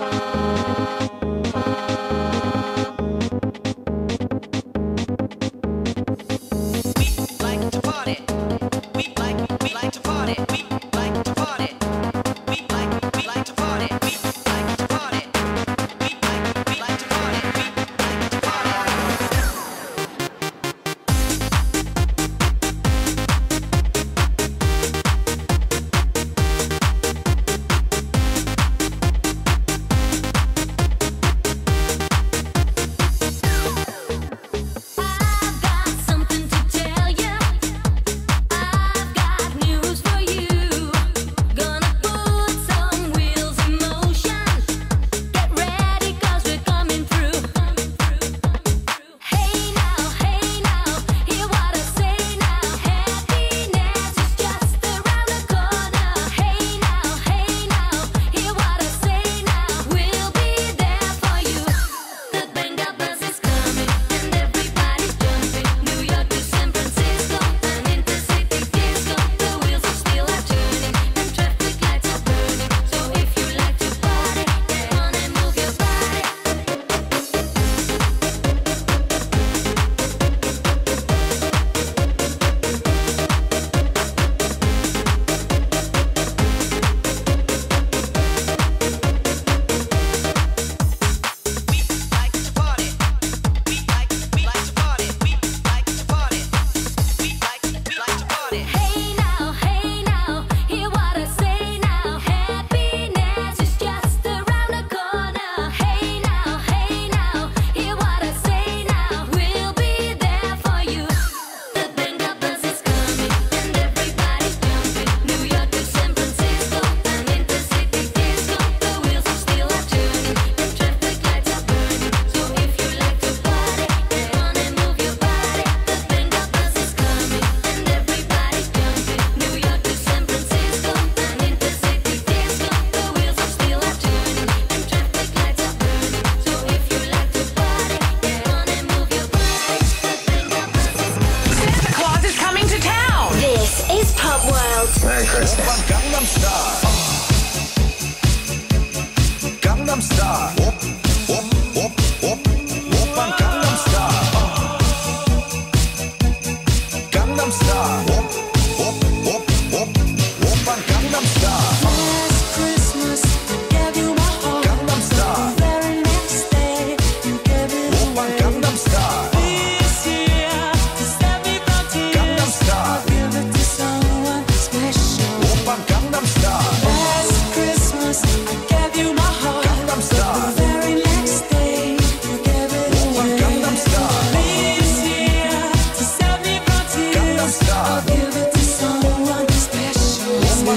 Bye. out. Merry Christmas.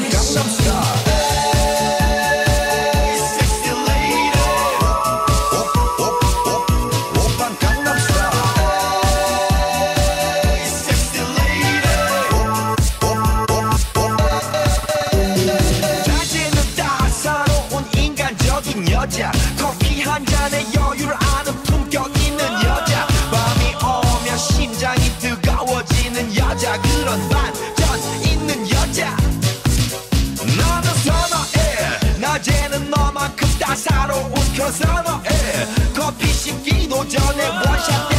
got some stuff. done it. one shot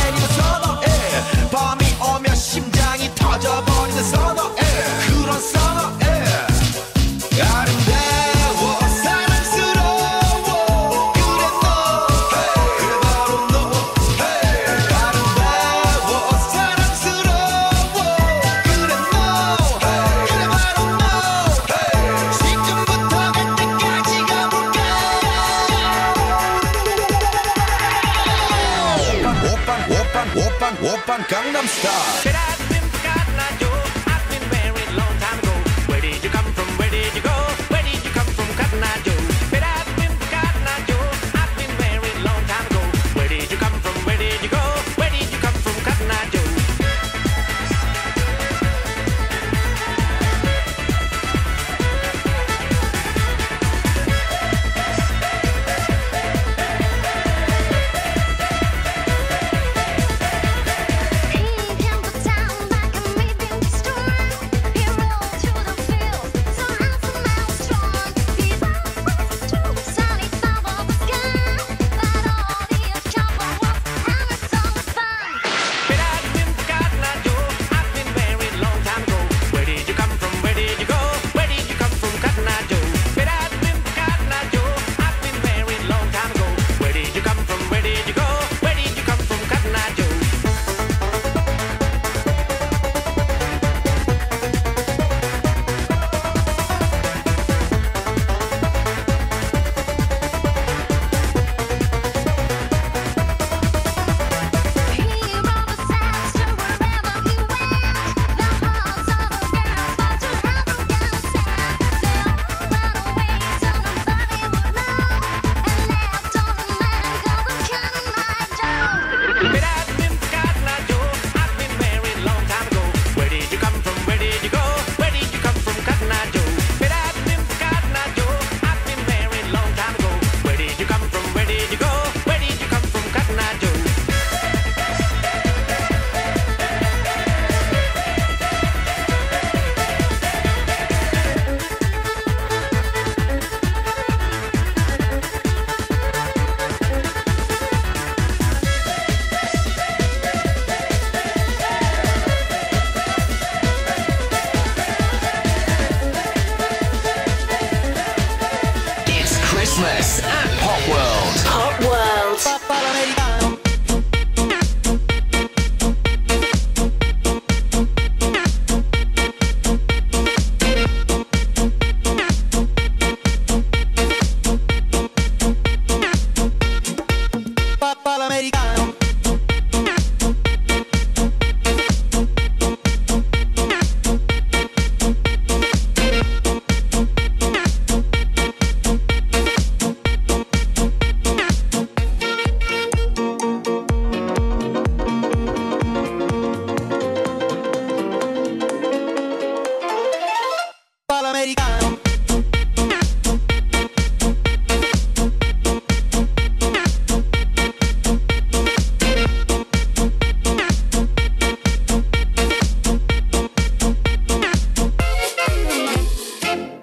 ballo americano.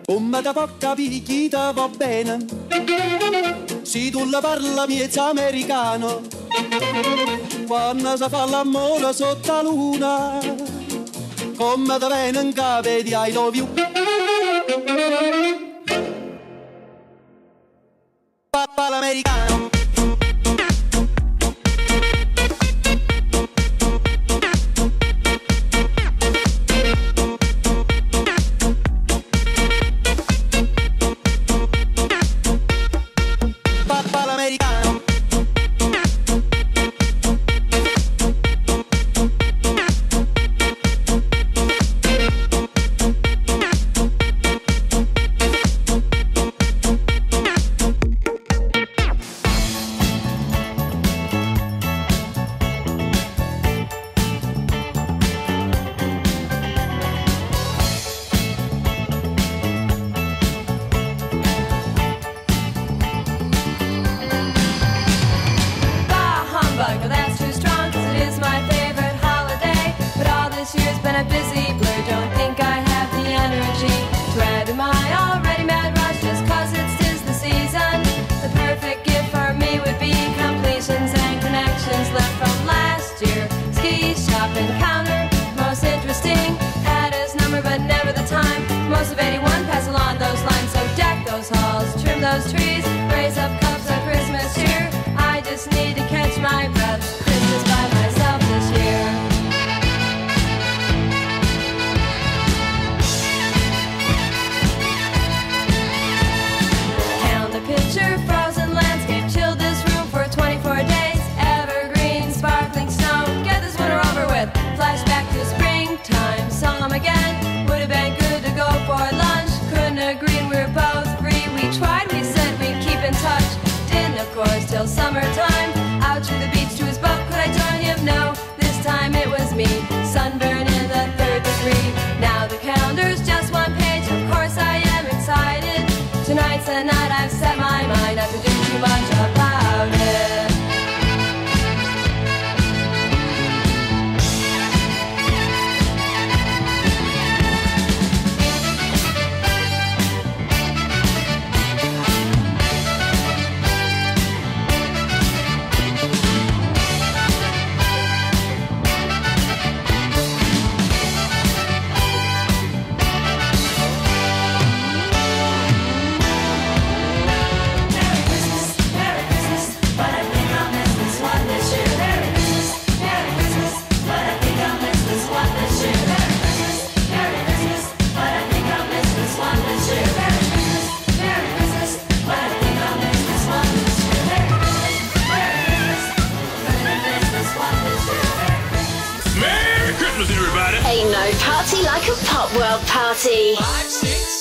Come da poca picchita va bene, se tu la parla miezza americano, quando si fa l'amore sotto la luna, come da bene in capo di I love you. Papà l'americano. till summertime. Club Party.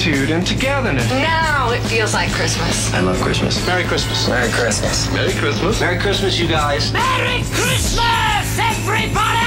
Christmas gratitude and togetherness. Now it feels like Christmas. I love Christmas. Merry Christmas. Merry Christmas. Merry Christmas. Merry Christmas, you guys. Merry Christmas, everybody!